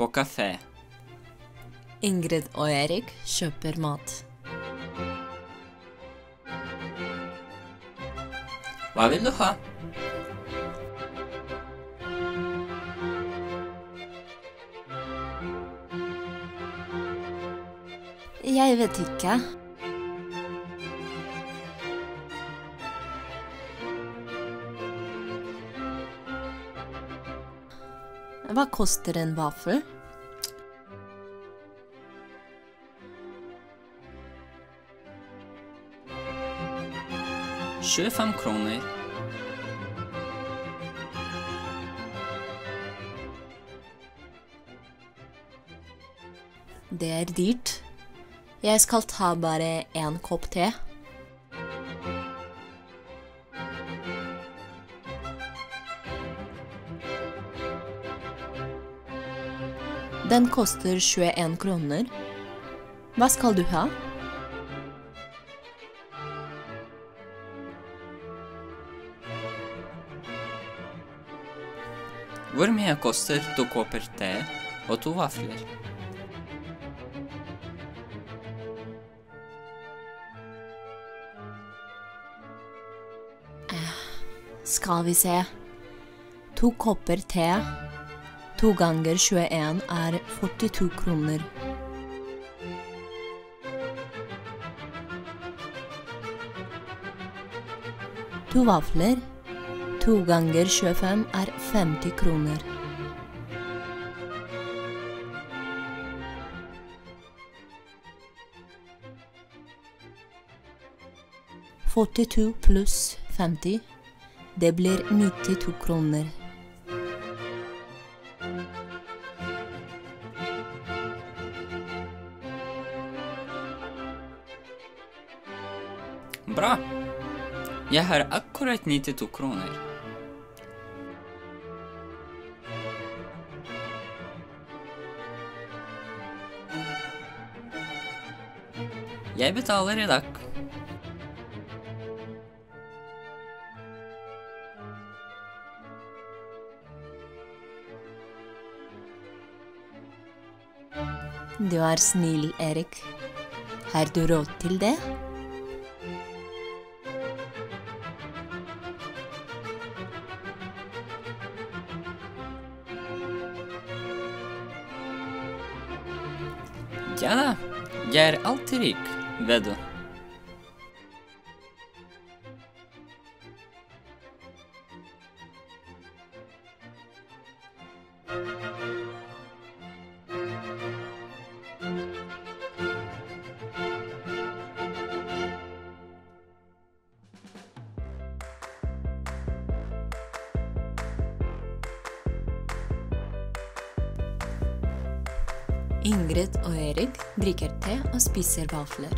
På kafé. Ingrid og Erik kjøper mat. Hva vil du ha? Jeg vet ikke. Hva koster en vaffel? Tjuefem kroner. Det er dyrt. Jeg skal ta bare én kopp te. Den koster 21 kroner. Hva skal du ha? Hvor mye koster to kopper te og to vafler? Skal vi se. To kopper te. To ganger 21 er 42 kroner. To vafler. To ganger 25 er 50 kroner. Førtito pluss 50. Det blir 92 kroner. Bra. Jeg har akkurat 92 kroner. Jeg betaler i dag. Du er snill, Erik. Har du råd til det? Ja da, jeg er alltid rik, vet du. Ingrid og Erik drikker te og spiser vafler.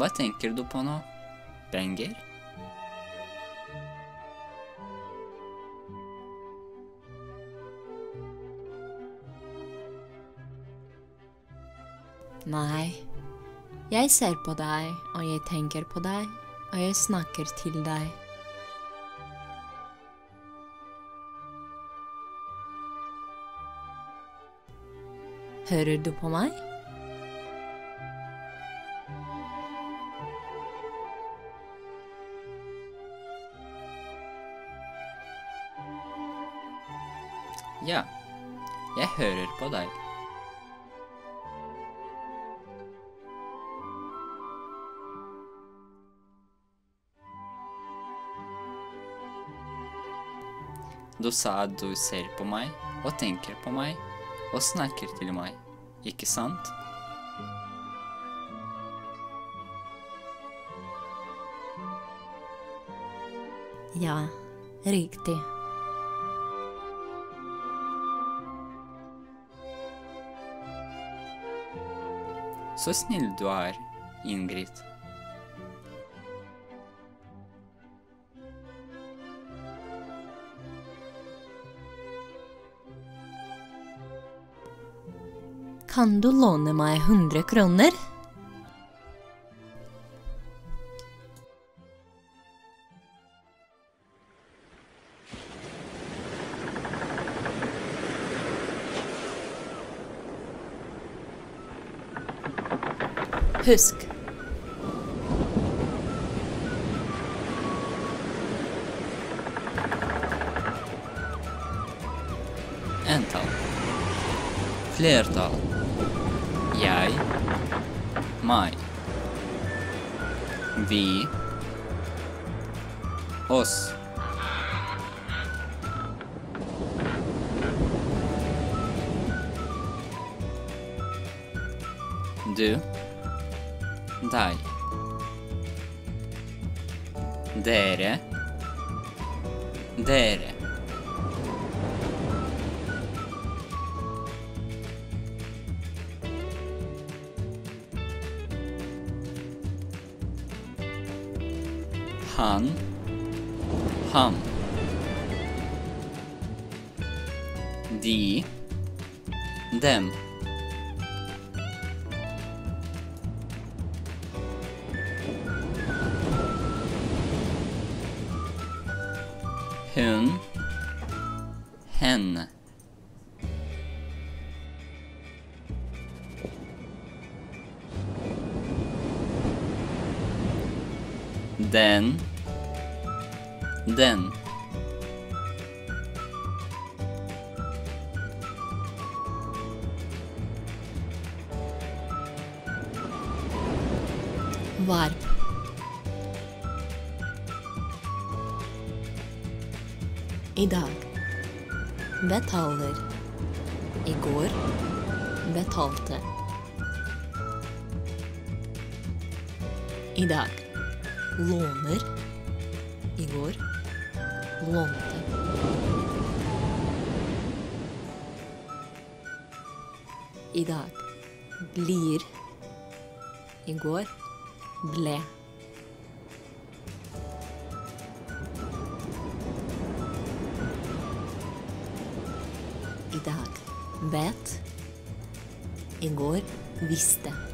Hva tenker du på nå? Penger? Nei. Jeg ser på deg, og jeg tenker på deg, og jeg snakker til deg. Hører du på meg? Ja, jeg hører på deg. Du sa at du ser på meg og tenker på meg og snakker til meg, ikke sant? Ja, riktig. Så snill du er, Ingrid. Kan du låne meg 100 kroner? Husk. Entall Flertall. Jeg. Meg. Vi. Oss. Du. Deg. Dere. Dere. Han. Han. The. dem, Hun. Hen. Then. Den. Varp. I dag. Betaler. I går. Betalte. I dag. Låner. I går. Lånte. I dag. Blir. I går. Ble. I dag. Vet. I går. Visste.